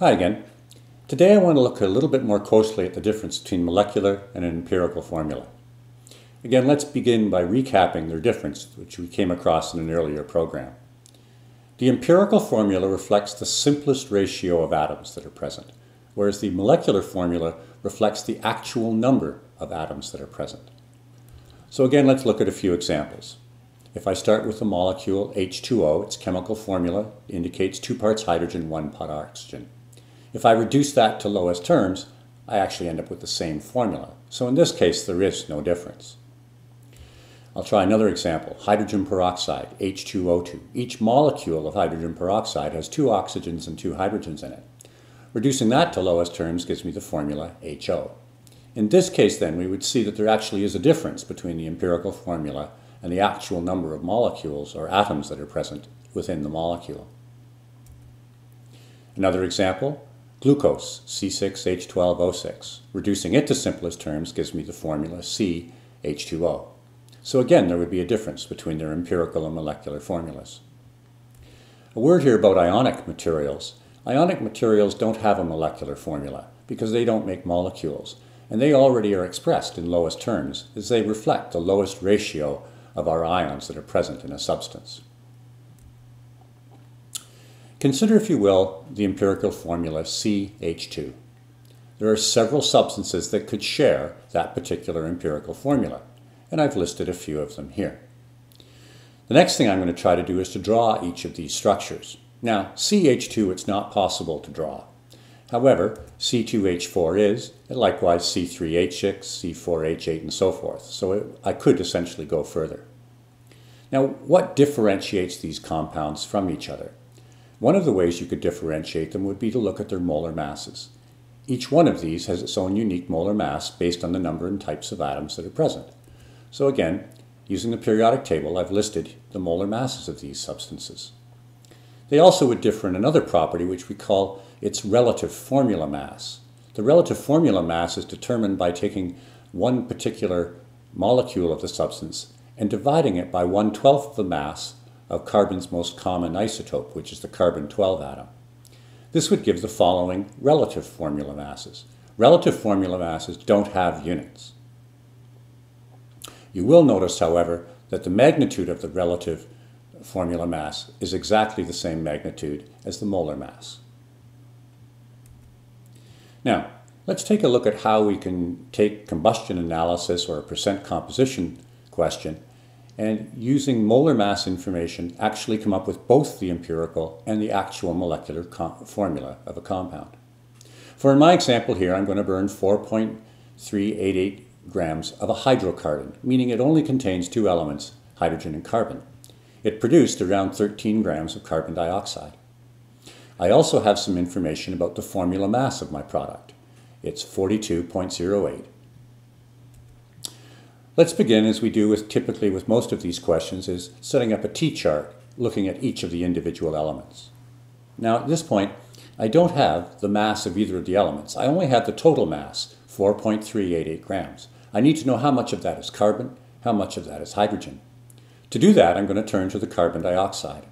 Hi again. Today I want to look a little bit more closely at the difference between molecular and an empirical formula. Again, let's begin by recapping their difference, which we came across in an earlier program. The empirical formula reflects the simplest ratio of atoms that are present, whereas the molecular formula reflects the actual number of atoms that are present. So again, let's look at a few examples. If I start with the molecule H2O, its chemical formula indicates two parts hydrogen, one part oxygen. If I reduce that to lowest terms, I actually end up with the same formula. So in this case, there is no difference. I'll try another example, hydrogen peroxide, H2O2. Each molecule of hydrogen peroxide has two oxygens and two hydrogens in it. Reducing that to lowest terms gives me the formula HO. In this case then, we would see that there actually is a difference between the empirical formula and the actual number of molecules or atoms that are present within the molecule. Another example, Glucose, C6H12O6. Reducing it to simplest terms gives me the formula CH2O. So again, there would be a difference between their empirical and molecular formulas. A word here about ionic materials. Ionic materials don't have a molecular formula because they don't make molecules, and they already are expressed in lowest terms as they reflect the lowest ratio of our ions that are present in a substance. Consider, if you will, the empirical formula CH2. There are several substances that could share that particular empirical formula, and I've listed a few of them here. The next thing I'm going to try to do is to draw each of these structures. Now, CH2 it's not possible to draw. However, C2H4 is, and likewise C3H6, C4H8, and so forth. So it, I could essentially go further. Now, what differentiates these compounds from each other? One of the ways you could differentiate them would be to look at their molar masses. Each one of these has its own unique molar mass based on the number and types of atoms that are present. So again, using the periodic table, I've listed the molar masses of these substances. They also would differ in another property which we call its relative formula mass. The relative formula mass is determined by taking one particular molecule of the substance and dividing it by one-twelfth of the mass of carbon's most common isotope, which is the carbon-12 atom. This would give the following relative formula masses. Relative formula masses don't have units. You will notice, however, that the magnitude of the relative formula mass is exactly the same magnitude as the molar mass. Now, let's take a look at how we can take combustion analysis or a percent composition question and using molar mass information actually come up with both the empirical and the actual molecular formula of a compound. For in my example here, I'm going to burn 4.388 grams of a hydrocarbon, meaning it only contains two elements, hydrogen and carbon. It produced around 13 grams of carbon dioxide. I also have some information about the formula mass of my product. It's 42.08. Let's begin as we do with typically with most of these questions is setting up a T-chart looking at each of the individual elements. Now at this point, I don't have the mass of either of the elements. I only have the total mass, 4.388 grams. I need to know how much of that is carbon, how much of that is hydrogen. To do that, I'm going to turn to the carbon dioxide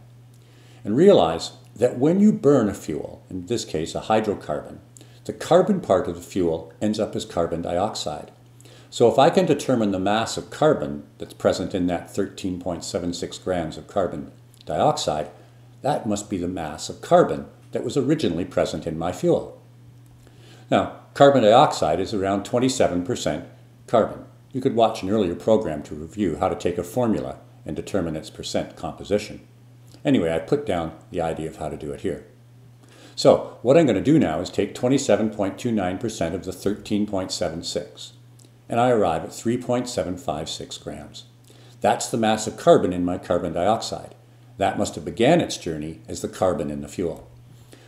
and realize that when you burn a fuel, in this case a hydrocarbon, the carbon part of the fuel ends up as carbon dioxide. So if I can determine the mass of carbon that's present in that 13.76 grams of carbon dioxide, that must be the mass of carbon that was originally present in my fuel. Now, carbon dioxide is around 27% carbon. You could watch an earlier program to review how to take a formula and determine its percent composition. Anyway, I put down the idea of how to do it here. So what I'm going to do now is take 27.29% of the 13.76 and I arrive at 3.756 grams. That's the mass of carbon in my carbon dioxide. That must have began its journey as the carbon in the fuel.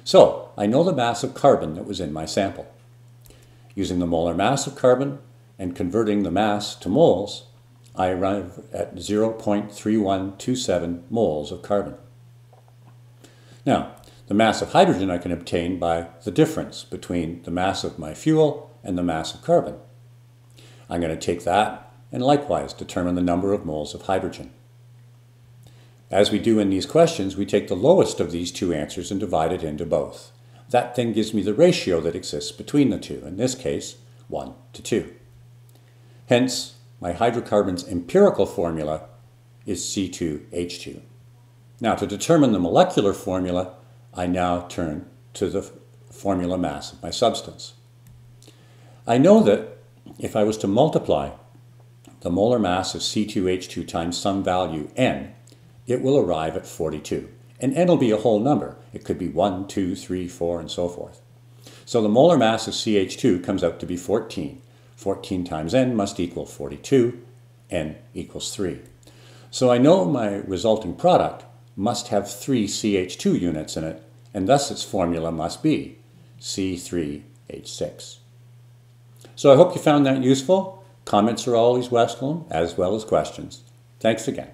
So I know the mass of carbon that was in my sample. Using the molar mass of carbon and converting the mass to moles, I arrive at 0.3127 moles of carbon. Now, the mass of hydrogen I can obtain by the difference between the mass of my fuel and the mass of carbon. I'm going to take that and likewise determine the number of moles of hydrogen. As we do in these questions, we take the lowest of these two answers and divide it into both. that then gives me the ratio that exists between the two, in this case, 1 to 2. Hence, my hydrocarbon's empirical formula is C2H2. Now, to determine the molecular formula, I now turn to the formula mass of my substance. I know that if I was to multiply the molar mass of C2H2 times some value n, it will arrive at 42. And n will be a whole number. It could be 1, 2, 3, 4, and so forth. So the molar mass of CH2 comes out to be 14. 14 times n must equal 42, n equals 3. So I know my resulting product must have three CH2 units in it, and thus its formula must be C3H6. So I hope you found that useful. Comments are always welcome, as well as questions. Thanks again.